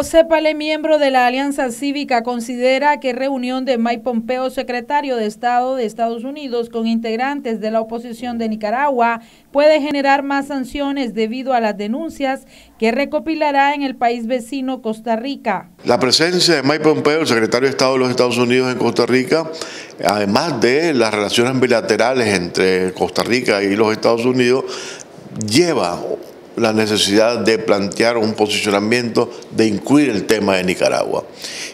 José Pale, miembro de la Alianza Cívica, considera que reunión de Mike Pompeo, secretario de Estado de Estados Unidos, con integrantes de la oposición de Nicaragua, puede generar más sanciones debido a las denuncias que recopilará en el país vecino Costa Rica. La presencia de Mike Pompeo, secretario de Estado de los Estados Unidos en Costa Rica, además de las relaciones bilaterales entre Costa Rica y los Estados Unidos, lleva la necesidad de plantear un posicionamiento de incluir el tema de Nicaragua.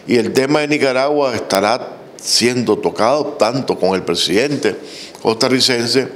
Y el tema de Nicaragua estará siendo tocado tanto con el presidente costarricense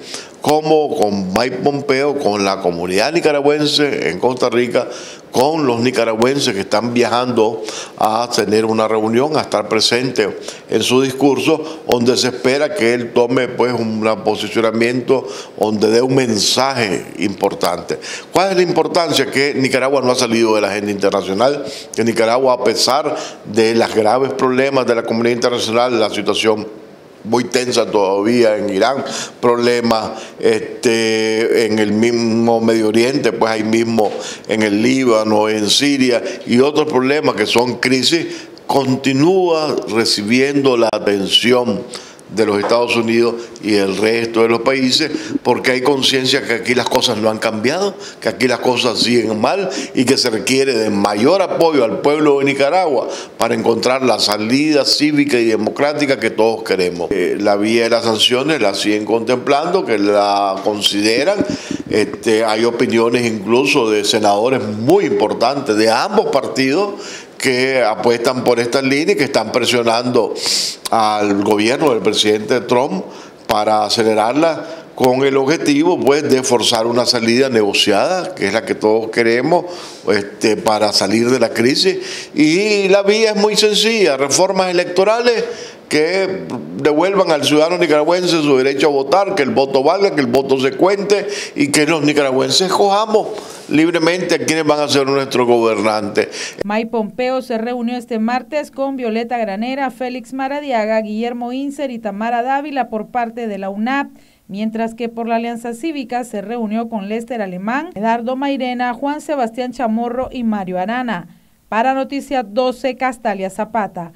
como con Mike Pompeo, con la comunidad nicaragüense en Costa Rica, con los nicaragüenses que están viajando a tener una reunión, a estar presente en su discurso, donde se espera que él tome pues un posicionamiento, donde dé un mensaje importante. ¿Cuál es la importancia? Que Nicaragua no ha salido de la agenda internacional, que Nicaragua a pesar de los graves problemas de la comunidad internacional, la situación muy tensa todavía en Irán, problemas este, en el mismo Medio Oriente, pues ahí mismo en el Líbano, en Siria y otros problemas que son crisis, continúa recibiendo la atención de los Estados Unidos y el resto de los países, porque hay conciencia que aquí las cosas no han cambiado, que aquí las cosas siguen mal y que se requiere de mayor apoyo al pueblo de Nicaragua para encontrar la salida cívica y democrática que todos queremos. Eh, la vía de las sanciones la siguen contemplando, que la consideran. Este, hay opiniones incluso de senadores muy importantes de ambos partidos que apuestan por esta línea y que están presionando al gobierno del presidente Trump para acelerarla con el objetivo pues de forzar una salida negociada, que es la que todos queremos este, para salir de la crisis. Y la vía es muy sencilla, reformas electorales que devuelvan al ciudadano nicaragüense su derecho a votar, que el voto valga, que el voto se cuente y que los nicaragüenses escojamos libremente a quienes van a ser nuestros gobernantes. May Pompeo se reunió este martes con Violeta Granera, Félix Maradiaga, Guillermo Inser y Tamara Dávila por parte de la UNAP mientras que por la Alianza Cívica se reunió con Lester Alemán, Eduardo Mairena, Juan Sebastián Chamorro y Mario Arana. Para Noticias 12, Castalia Zapata.